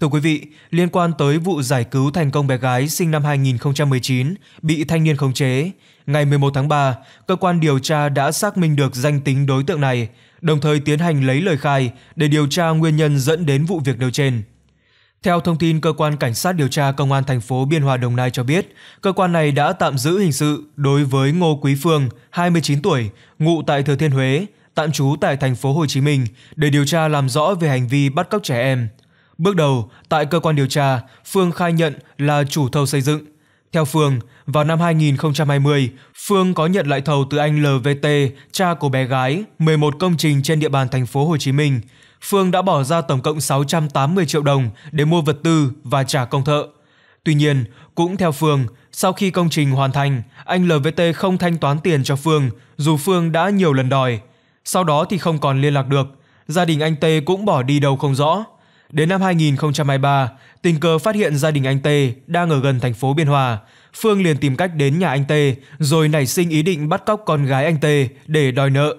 Thưa quý vị, liên quan tới vụ giải cứu thành công bé gái sinh năm 2019 bị thanh niên khống chế, ngày 11 tháng 3, cơ quan điều tra đã xác minh được danh tính đối tượng này, đồng thời tiến hành lấy lời khai để điều tra nguyên nhân dẫn đến vụ việc nêu trên. Theo thông tin cơ quan cảnh sát điều tra công an thành phố Biên Hòa Đồng Nai cho biết, cơ quan này đã tạm giữ hình sự đối với Ngô Quý Phương, 29 tuổi, ngụ tại Thừa Thiên Huế, tạm trú tại thành phố Hồ Chí Minh để điều tra làm rõ về hành vi bắt cóc trẻ em. Bước đầu, tại cơ quan điều tra, Phương khai nhận là chủ thầu xây dựng. Theo Phương, vào năm 2020, Phương có nhận lại thầu từ anh LVT, cha của bé gái, 11 công trình trên địa bàn thành phố Hồ Chí Minh. Phương đã bỏ ra tổng cộng 680 triệu đồng để mua vật tư và trả công thợ. Tuy nhiên, cũng theo Phương, sau khi công trình hoàn thành, anh LVT không thanh toán tiền cho Phương, dù Phương đã nhiều lần đòi. Sau đó thì không còn liên lạc được, gia đình anh T cũng bỏ đi đâu không rõ. Đến năm 2023, tình cờ phát hiện gia đình anh T đang ở gần thành phố Biên Hòa. Phương liền tìm cách đến nhà anh T rồi nảy sinh ý định bắt cóc con gái anh T để đòi nợ.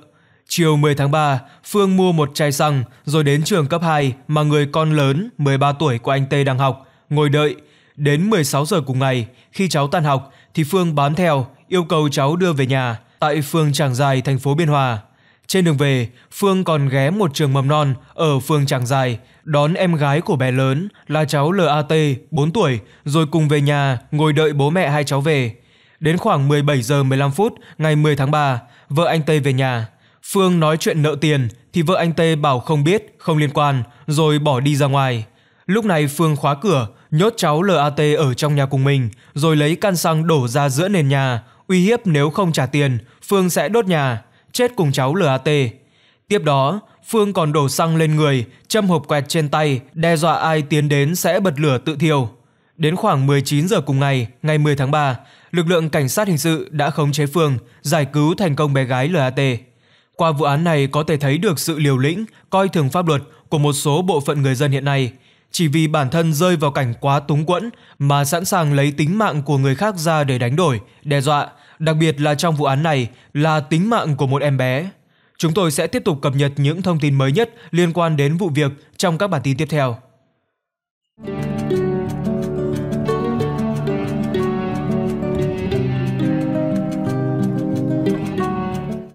Chiều 10 tháng 3, Phương mua một chai xăng rồi đến trường cấp 2 mà người con lớn 13 tuổi của anh T đang học, ngồi đợi. Đến 16 giờ cùng ngày, khi cháu tan học thì Phương bám theo, yêu cầu cháu đưa về nhà tại phường Tràng Giài, thành phố Biên Hòa. Trên đường về, Phương còn ghé một trường mầm non ở phường Tràng Giài, đón em gái của bé lớn là cháu LAT, 4 tuổi, rồi cùng về nhà ngồi đợi bố mẹ hai cháu về. Đến khoảng 17 giờ 15 phút ngày 10 tháng 3, vợ anh Tê về nhà. Phương nói chuyện nợ tiền thì vợ anh Tê bảo không biết, không liên quan, rồi bỏ đi ra ngoài. Lúc này Phương khóa cửa, nhốt cháu LAT ở trong nhà cùng mình, rồi lấy can xăng đổ ra giữa nền nhà, uy hiếp nếu không trả tiền, Phương sẽ đốt nhà chết cùng cháu LAT. Tiếp đó, Phương còn đổ xăng lên người, châm hộp quẹt trên tay, đe dọa ai tiến đến sẽ bật lửa tự thiêu. Đến khoảng 19 giờ cùng ngày, ngày 10 tháng 3, lực lượng cảnh sát hình sự đã khống chế Phương, giải cứu thành công bé gái LAT. Qua vụ án này có thể thấy được sự liều lĩnh, coi thường pháp luật của một số bộ phận người dân hiện nay. Chỉ vì bản thân rơi vào cảnh quá túng quẫn mà sẵn sàng lấy tính mạng của người khác ra để đánh đổi, đe dọa, đặc biệt là trong vụ án này, là tính mạng của một em bé. Chúng tôi sẽ tiếp tục cập nhật những thông tin mới nhất liên quan đến vụ việc trong các bản tin tiếp theo.